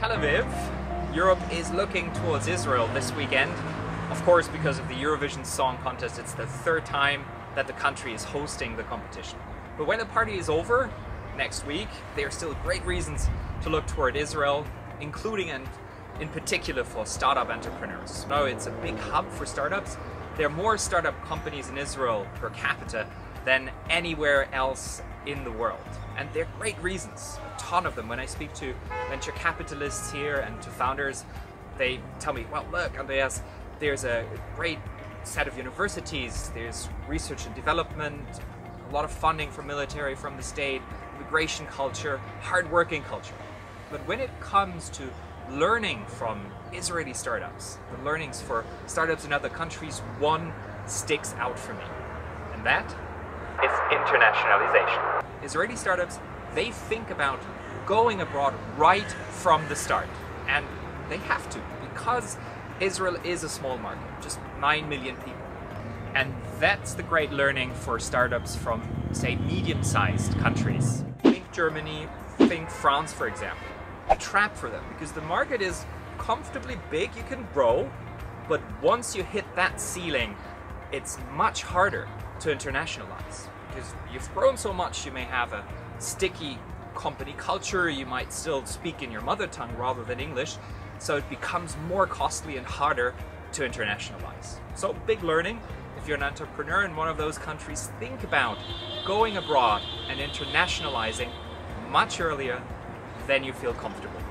Tel Aviv, Europe is looking towards Israel this weekend. Of course, because of the Eurovision Song Contest, it's the third time that the country is hosting the competition. But when the party is over next week, there are still great reasons to look toward Israel, including and in particular for startup entrepreneurs. Now, it's a big hub for startups. There are more startup companies in Israel per capita than anywhere else in the world. And there are great reasons, a ton of them. When I speak to venture capitalists here and to founders, they tell me, well, look, Andreas, there's a great set of universities, there's research and development, a lot of funding from military, from the state, immigration culture, hardworking culture. But when it comes to learning from Israeli startups, the learnings for startups in other countries, one sticks out for me. And that is internationalization. Israeli startups, they think about going abroad right from the start. And they have to, because Israel is a small market, just 9 million people. And that's the great learning for startups from, say, medium-sized countries. Think Germany, think France, for example. A trap for them, because the market is comfortably big, you can grow, but once you hit that ceiling, it's much harder to internationalize. Because you've grown so much, you may have a sticky company culture, you might still speak in your mother tongue rather than English, so it becomes more costly and harder to internationalize. So big learning, if you're an entrepreneur in one of those countries, think about going abroad and internationalizing much earlier than you feel comfortable.